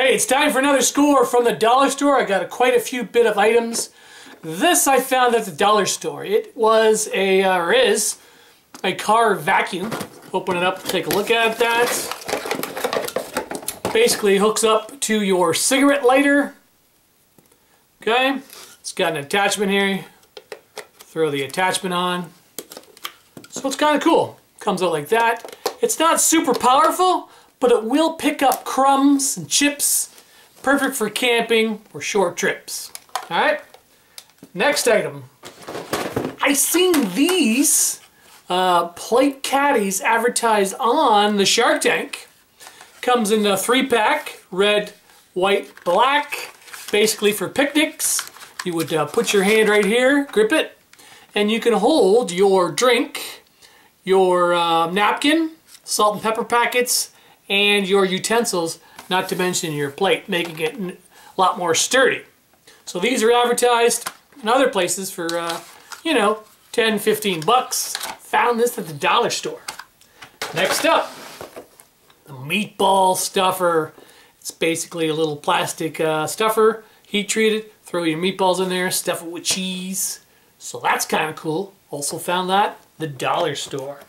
Hey, it's time for another score from the dollar store. I got a, quite a few bit of items. This I found at the dollar store. It was a, uh, or is, a car vacuum. Open it up, take a look at that. Basically hooks up to your cigarette lighter. Okay, it's got an attachment here. Throw the attachment on. So it's kind of cool. Comes out like that. It's not super powerful, but it will pick up crumbs and chips. Perfect for camping or short trips. All right, next item. I seen these uh, plate caddies advertised on the Shark Tank. Comes in a three pack, red, white, black, basically for picnics. You would uh, put your hand right here, grip it, and you can hold your drink, your uh, napkin, salt and pepper packets, and your utensils, not to mention your plate, making it a lot more sturdy. So these are advertised in other places for, uh, you know, 10, 15 bucks. Found this at the dollar store. Next up, the meatball stuffer. It's basically a little plastic uh, stuffer, heat treated. Throw your meatballs in there, stuff it with cheese. So that's kind of cool. Also found that the dollar store.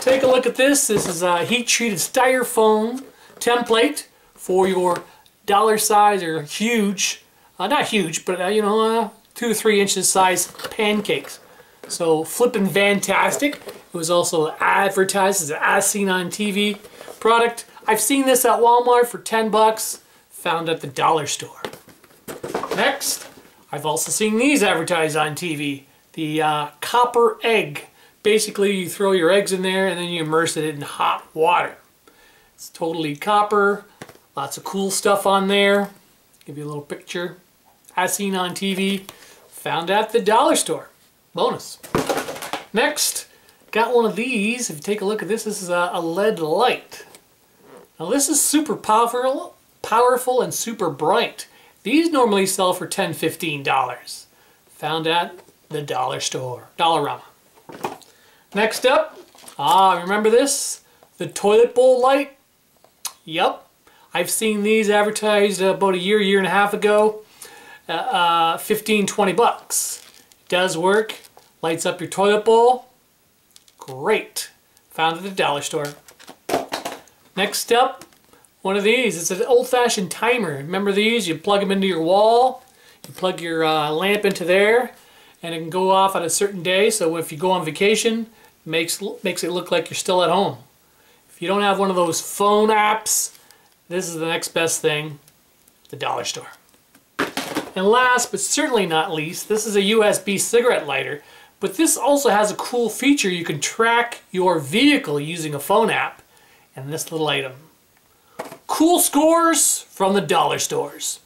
Take a look at this. This is a heat-treated styrofoam template for your dollar size or huge, uh, not huge, but uh, you know, uh, two to three inches size pancakes. So flipping fantastic. It was also advertised as an as seen on TV product. I've seen this at Walmart for 10 bucks. Found at the dollar store. Next, I've also seen these advertised on TV. The uh, copper egg basically you throw your eggs in there and then you immerse it in hot water. It's totally copper, lots of cool stuff on there. Give you a little picture. As seen on TV, found at the dollar store. Bonus. Next, got one of these. If you take a look at this, this is a, LED light. Now this is super powerful, powerful and super bright. These normally sell for $10, $15. Found at the dollar store, Dollarama. Next up, ah, remember this? The toilet bowl light? Yep. I've seen these advertised about a year, year and a half ago. Uh, uh, 15, 20 bucks. Does work. Lights up your toilet bowl. Great. Found at the dollar store. Next up, one of these. It's an old-fashioned timer. Remember these? You plug them into your wall. You plug your uh, lamp into there and it can go off on a certain day. So if you go on vacation, makes makes it look like you're still at home. If you don't have one of those phone apps, this is the next best thing, the dollar store. And last but certainly not least, this is a USB cigarette lighter, but this also has a cool feature. You can track your vehicle using a phone app and this little item. Cool scores from the dollar stores.